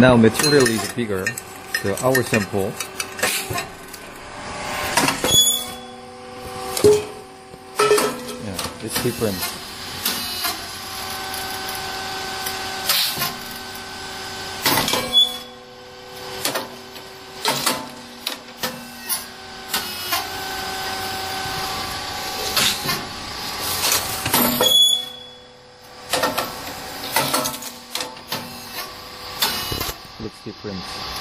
Now material is bigger. So our sample. Yeah, it's different. Looks different.